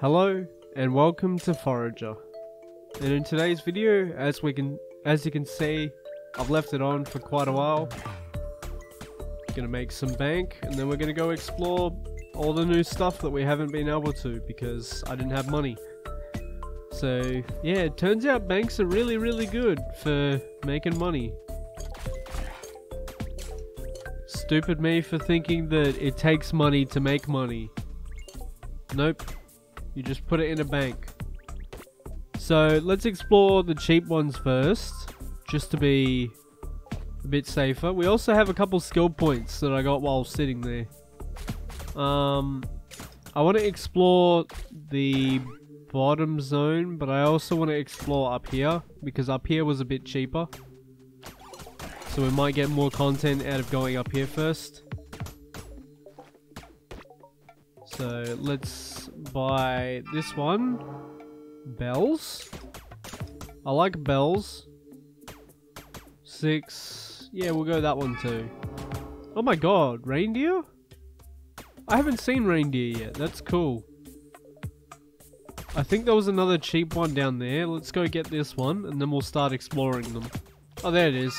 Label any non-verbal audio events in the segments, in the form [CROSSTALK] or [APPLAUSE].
Hello and welcome to Forager. And in today's video, as we can as you can see, I've left it on for quite a while. Gonna make some bank and then we're gonna go explore all the new stuff that we haven't been able to because I didn't have money. So yeah, it turns out banks are really really good for making money. Stupid me for thinking that it takes money to make money. Nope. You just put it in a bank. So let's explore the cheap ones first, just to be a bit safer. We also have a couple skill points that I got while sitting there. Um, I want to explore the bottom zone, but I also want to explore up here, because up here was a bit cheaper. So we might get more content out of going up here first. So let's buy this one. Bells. I like bells. Six. Yeah, we'll go that one too. Oh my god, reindeer? I haven't seen reindeer yet. That's cool. I think there was another cheap one down there. Let's go get this one and then we'll start exploring them. Oh, there it is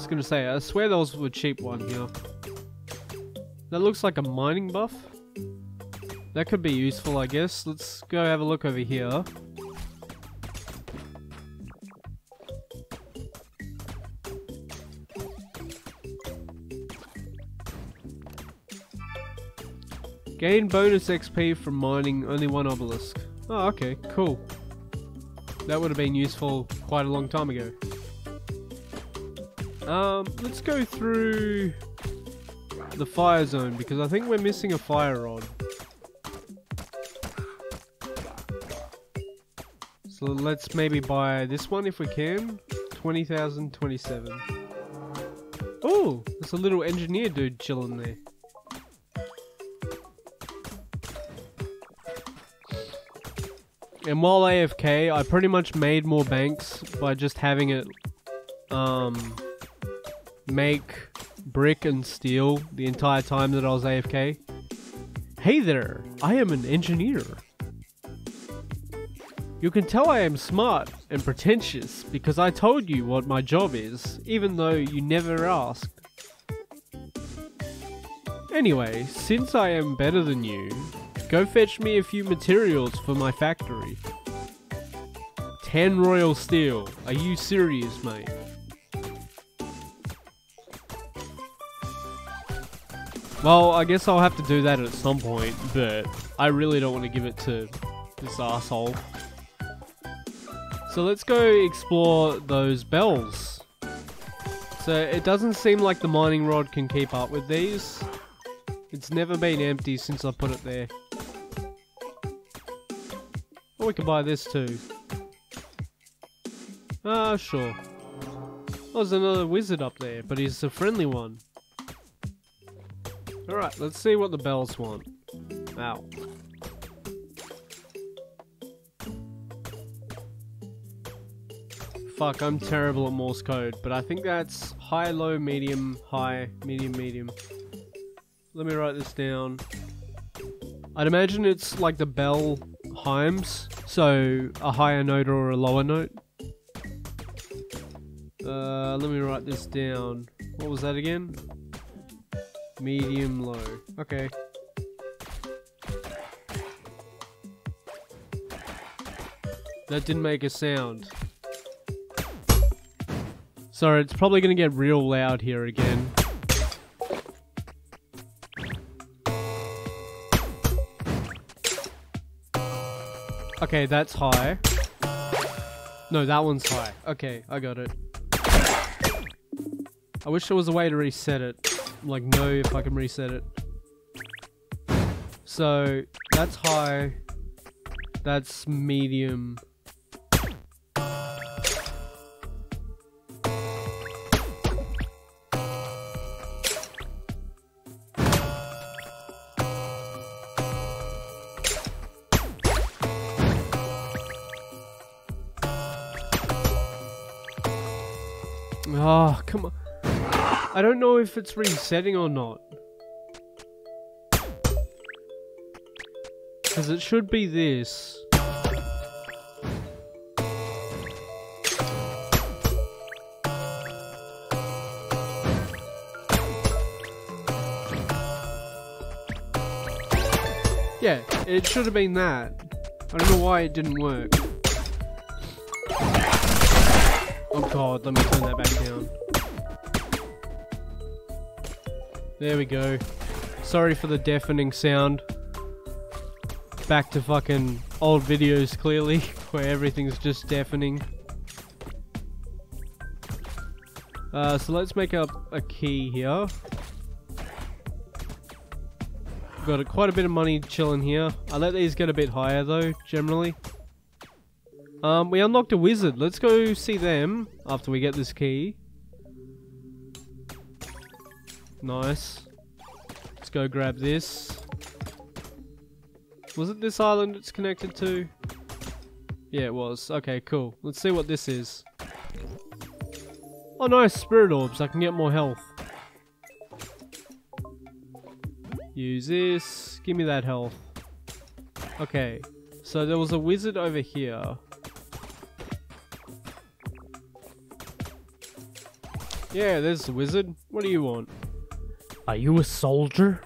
was gonna say, I swear those were cheap one here. That looks like a mining buff. That could be useful, I guess. Let's go have a look over here. Gain bonus XP from mining only one obelisk. Oh, okay, cool. That would have been useful quite a long time ago. Um, let's go through the fire zone because I think we're missing a fire rod. So let's maybe buy this one if we can. 20,027. Oh, there's a little engineer dude chilling there. And while AFK, I pretty much made more banks by just having it um, make brick and steel the entire time that I was AFK. Hey there, I am an engineer. You can tell I am smart and pretentious because I told you what my job is, even though you never asked. Anyway, since I am better than you, go fetch me a few materials for my factory. 10 royal steel. Are you serious, mate? Well, I guess I'll have to do that at some point, but I really don't want to give it to this asshole. So let's go explore those bells. So it doesn't seem like the mining rod can keep up with these. It's never been empty since I put it there. Or we can buy this too. Ah, sure. There's another wizard up there, but he's a friendly one. Alright, let's see what the bells want. Ow. Fuck, I'm terrible at Morse code, but I think that's high, low, medium, high, medium, medium. Let me write this down. I'd imagine it's like the bell heims, so a higher note or a lower note. Uh, let me write this down. What was that again? Medium, low. Okay. That didn't make a sound. Sorry, it's probably gonna get real loud here again. Okay, that's high. No, that one's high. Okay, I got it. I wish there was a way to reset it like know if I can reset it. So that's high. That's medium. I don't know if it's resetting or not. Because it should be this. Yeah, it should have been that. I don't know why it didn't work. Oh god, let me turn that back down. There we go. Sorry for the deafening sound. Back to fucking old videos, clearly, [LAUGHS] where everything's just deafening. Uh, so let's make up a key here. Got a, quite a bit of money chilling here. I let these get a bit higher though, generally. Um, we unlocked a wizard. Let's go see them after we get this key. Nice. Let's go grab this. Was it this island it's connected to? Yeah, it was. Okay, cool. Let's see what this is. Oh, nice. Spirit orbs. I can get more health. Use this. Give me that health. Okay. So there was a wizard over here. Yeah, there's the wizard. What do you want? Are you a soldier?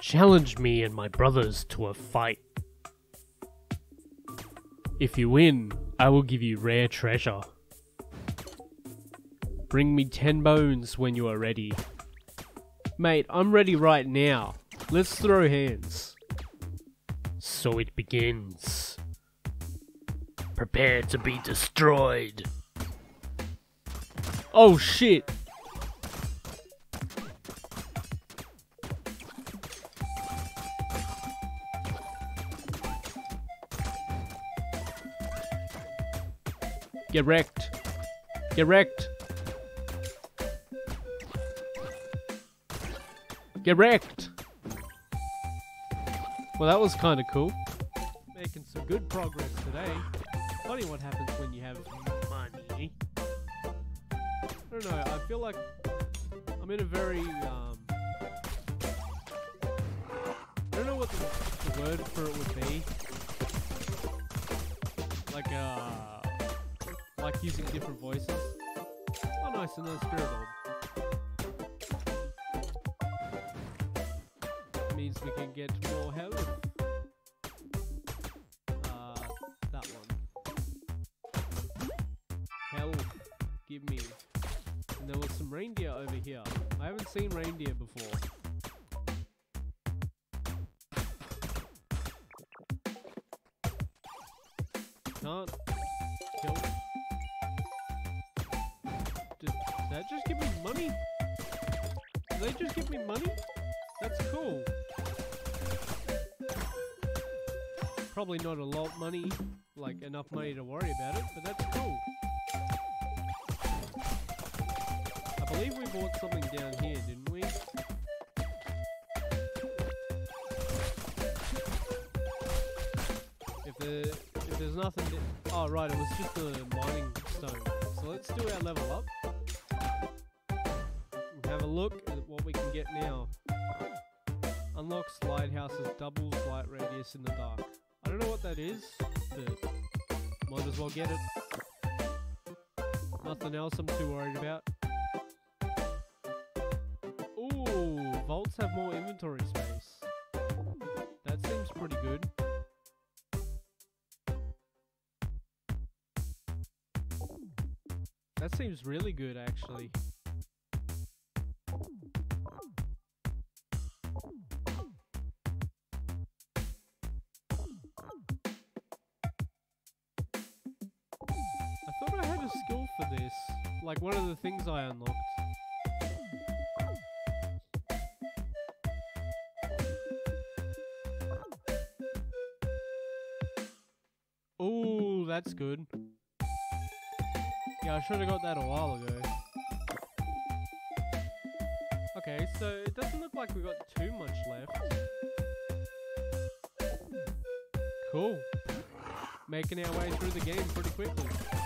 Challenge me and my brothers to a fight. If you win, I will give you rare treasure. Bring me 10 bones when you are ready. Mate, I'm ready right now. Let's throw hands. So it begins. Prepare to be destroyed. Oh shit! Get wrecked. Get wrecked. Get wrecked. Well, that was kind of cool. Making some good progress today. Funny what happens when you have money. I don't know. I feel like I'm in a very um. I don't know what the, the word for it would be. Like uh, like using different voices. Oh, nice, another spirit orb. Means we can get more health. Uh, that one. Health. Give me. And there was some reindeer over here. I haven't seen reindeer before. Can't money? Did they just give me money? That's cool. Probably not a lot money, like enough money to worry about it, but that's cool. I believe we bought something down here, didn't we? If the if there's nothing, oh right, it was just the mining stone. So let's do our level up. Look at what we can get now. Unlocks lighthouses, double light radius in the dark. I don't know what that is, but might as well get it. Nothing else I'm too worried about. Ooh, vaults have more inventory space. That seems pretty good. That seems really good, actually. Like one of the things I unlocked. Oh, that's good. Yeah, I should have got that a while ago. Okay, so it doesn't look like we got too much left. Cool. Making our way through the game pretty quickly.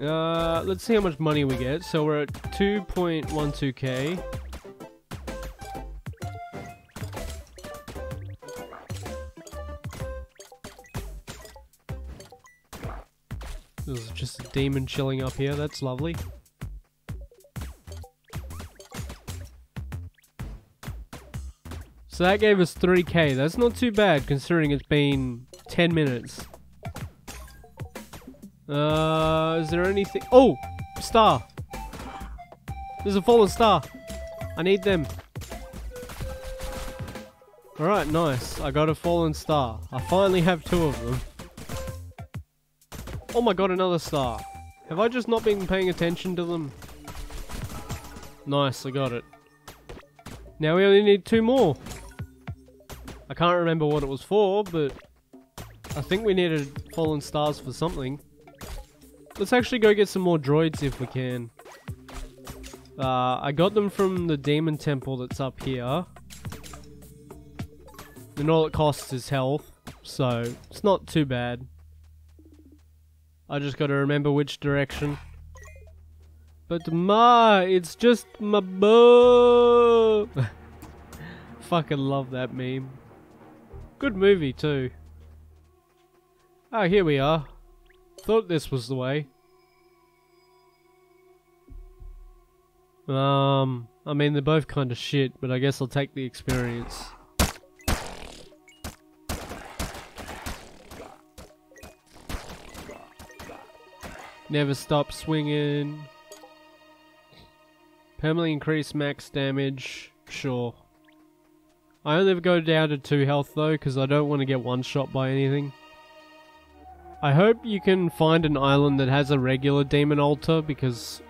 Uh, let's see how much money we get. So we're at 2.12k. There's just a demon chilling up here. That's lovely. So that gave us 3k. That's not too bad considering it's been 10 minutes. Uh, is there anything? Oh, star. There's a fallen star. I need them. Alright, nice. I got a fallen star. I finally have two of them. Oh my god, another star. Have I just not been paying attention to them? Nice, I got it. Now we only need two more. I can't remember what it was for, but I think we needed fallen stars for something. Let's actually go get some more droids if we can. Uh, I got them from the demon temple that's up here. And all it costs is health, so it's not too bad. I just gotta remember which direction. But ma, it's just my bow. [LAUGHS] Fucking love that meme. Good movie too. Oh, here we are. Thought this was the way. Um, I mean, they're both kind of shit, but I guess I'll take the experience. Never stop swinging. Permanently increase max damage. Sure. I only go down to 2 health though, because I don't want to get one shot by anything. I hope you can find an island that has a regular demon altar because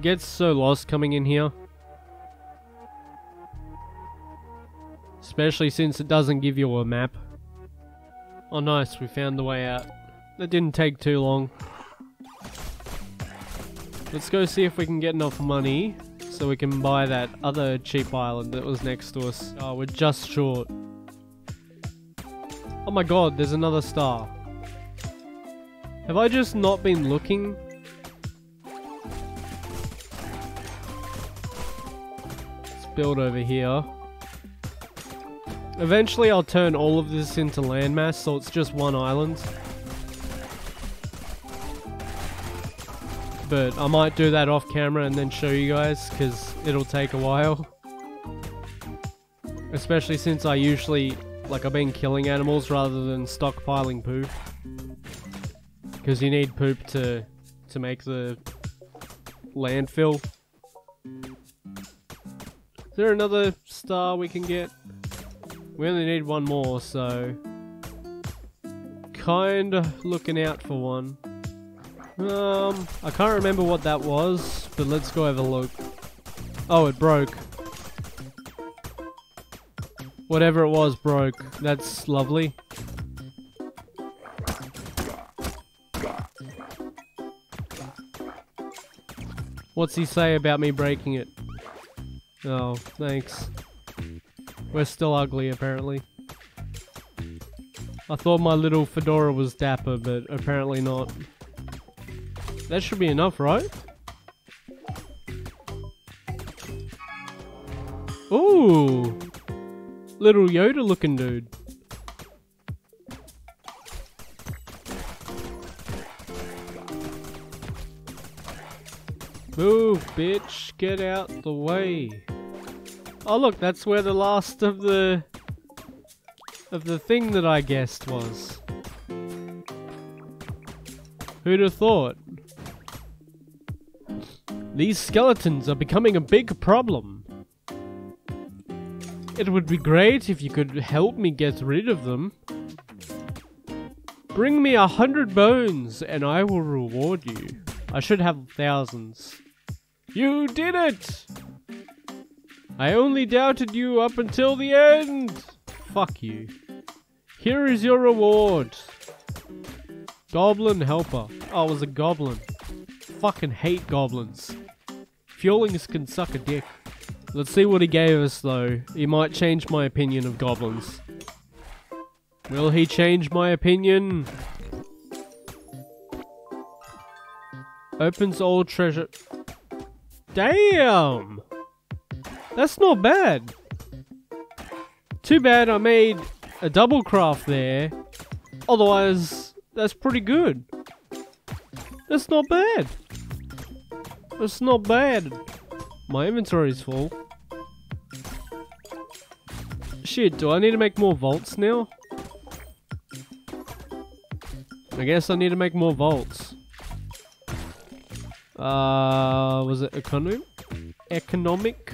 gets so lost coming in here. Especially since it doesn't give you a map. Oh nice, we found the way out. That didn't take too long. Let's go see if we can get enough money so we can buy that other cheap island that was next to us. Oh, we're just short. Oh my god, there's another star. Have I just not been looking? Let's build over here. Eventually I'll turn all of this into landmass so it's just one island. But I might do that off camera and then show you guys because it'll take a while. Especially since I usually, like I've been killing animals rather than stockpiling poop. Because you need poop to to make the landfill. Is there another star we can get? We only need one more, so... Kinda looking out for one. Um, I can't remember what that was, but let's go have a look. Oh, it broke. Whatever it was broke. That's lovely. What's he say about me breaking it? Oh, thanks. We're still ugly, apparently. I thought my little fedora was dapper, but apparently not. That should be enough, right? Ooh! Little Yoda looking dude. Move, bitch. Get out the way. Oh look, that's where the last of the... of the thing that I guessed was. Who'd have thought? These skeletons are becoming a big problem. It would be great if you could help me get rid of them. Bring me a hundred bones and I will reward you. I should have thousands. You did it! I only doubted you up until the end! Fuck you. Here is your reward. Goblin helper. Oh, it was a goblin. Fucking hate goblins. Fuelings can suck a dick. Let's see what he gave us though. He might change my opinion of goblins. Will he change my opinion? Opens all treasure. Damn! That's not bad. Too bad I made a double craft there. Otherwise, that's pretty good. That's not bad. That's not bad. My inventory's full. Shit, do I need to make more vaults now? I guess I need to make more vaults. Uh, was it economic? Economic?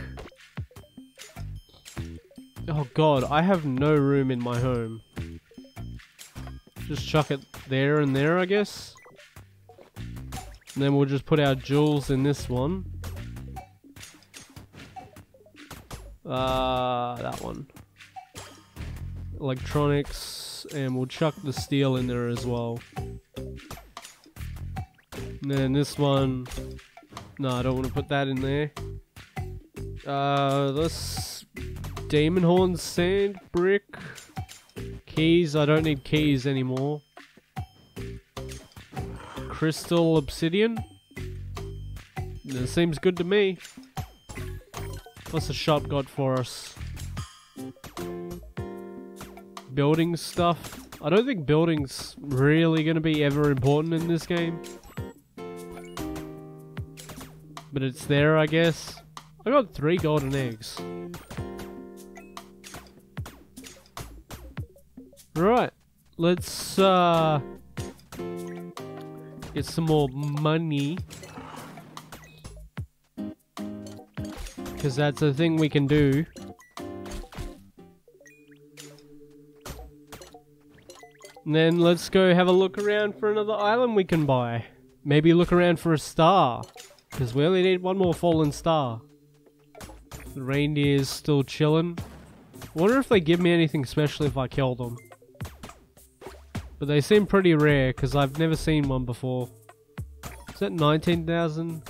Oh god, I have no room in my home. Just chuck it there and there, I guess. And then we'll just put our jewels in this one. Uh, that one. Electronics, and we'll chuck the steel in there as well. And then this one. No, I don't want to put that in there. Uh, this Demon Horn Sand Brick. Keys, I don't need keys anymore. Crystal Obsidian. That seems good to me. What's the shop got for us? Building stuff. I don't think building's really going to be ever important in this game. But it's there, I guess. I got three golden eggs. Right. Let's, uh... Get some more money. Because that's a thing we can do. And then let's go have a look around for another island we can buy. Maybe look around for a star. Because we only need one more fallen star. The reindeer's still chilling. wonder if they give me anything special if I kill them. But they seem pretty rare because I've never seen one before. Is that 19,000?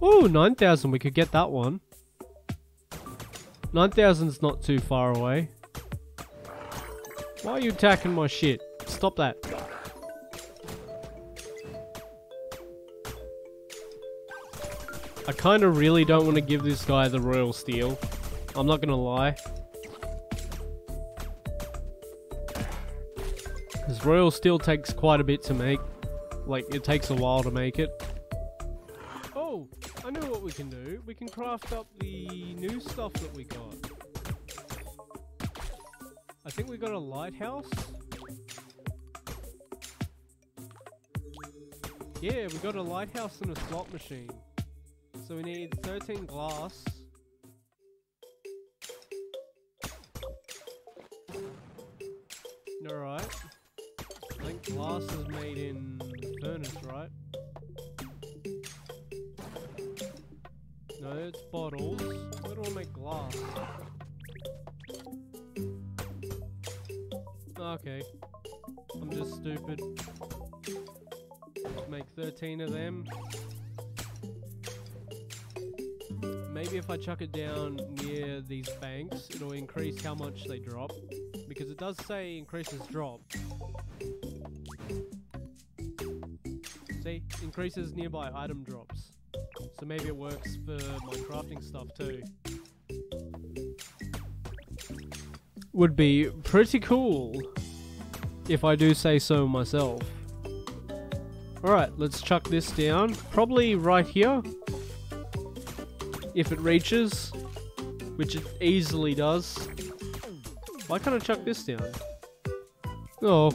Oh, 9,000. We could get that one. 9,000's not too far away. Why are you attacking my shit? Stop that. I kind of really don't want to give this guy the royal steel. I'm not going to lie. Because royal steel takes quite a bit to make. Like, it takes a while to make it. Oh, I know what we can do. We can craft up the new stuff that we got. I think we got a lighthouse. Yeah, we got a lighthouse and a slot machine. So we need 13 glass. Chuck it down near these banks, it'll increase how much they drop. Because it does say increases drop. See? Increases nearby item drops. So maybe it works for my crafting stuff too. Would be pretty cool. If I do say so myself. Alright, let's chuck this down. Probably right here. If it reaches. Which it easily does. Why can't I chuck this down? Oh.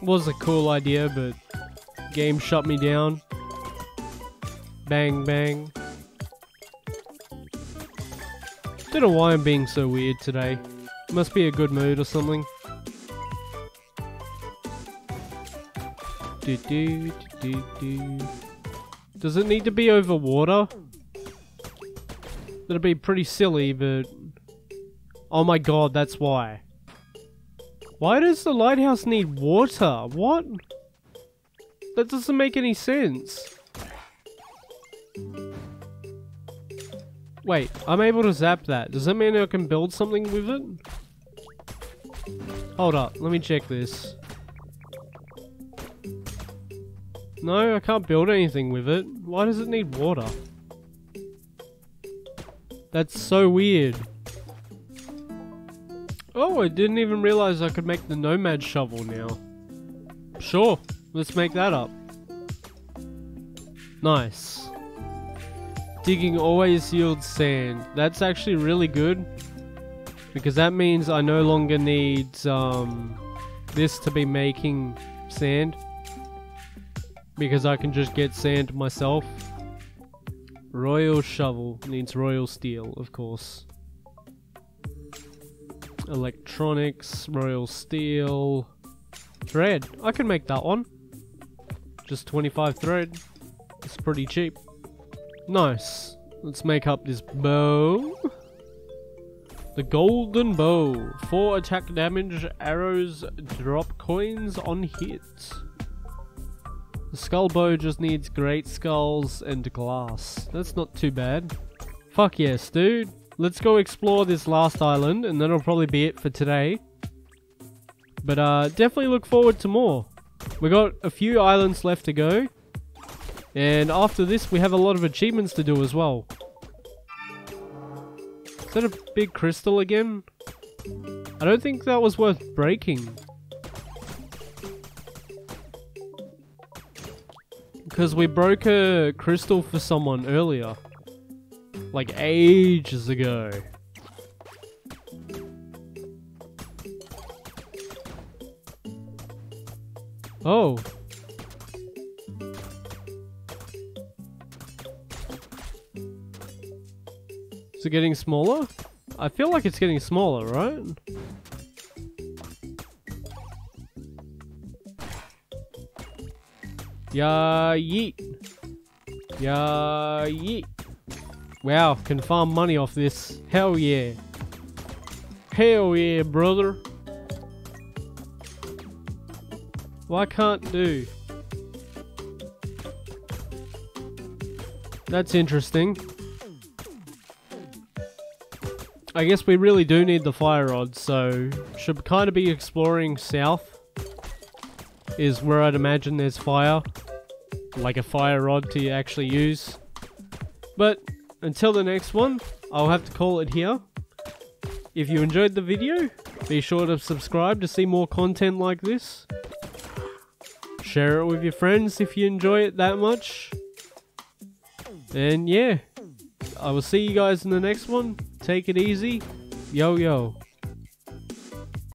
Was a cool idea, but game shut me down. Bang, bang. Don't know why I'm being so weird today. Must be a good mood or something. Do, do, do, do. Does it need to be over water? That'd be pretty silly, but... Oh my god, that's why. Why does the lighthouse need water? What? That doesn't make any sense. Wait, I'm able to zap that. Does that mean I can build something with it? Hold up, let me check this. No, I can't build anything with it. Why does it need water? That's so weird. Oh, I didn't even realize I could make the nomad shovel now. Sure, let's make that up. Nice. Digging always yields sand. That's actually really good. Because that means I no longer need um, this to be making sand. Because I can just get sand myself. Royal shovel needs royal steel, of course. Electronics, royal steel. Thread. I can make that one. Just 25 thread. It's pretty cheap. Nice. Let's make up this bow. The golden bow. Four attack damage, arrows drop coins on hit. The skull bow just needs great skulls and glass. That's not too bad. Fuck yes, dude. Let's go explore this last island, and that'll probably be it for today. But uh, definitely look forward to more. We got a few islands left to go. And after this, we have a lot of achievements to do as well. Is that a big crystal again? I don't think that was worth breaking. Because we broke a crystal for someone earlier. Like ages ago. Oh. Is it getting smaller? I feel like it's getting smaller, right? Yeah, yeet. Yeah, yeet. Wow, can farm money off this. Hell yeah. Hell yeah, brother. Why can't do? That's interesting. I guess we really do need the fire rod, so should kind of be exploring south. Is where I'd imagine there's fire. Like a fire rod to actually use. But until the next one, I'll have to call it here. If you enjoyed the video, be sure to subscribe to see more content like this. Share it with your friends if you enjoy it that much. And yeah, I will see you guys in the next one. Take it easy. Yo, yo.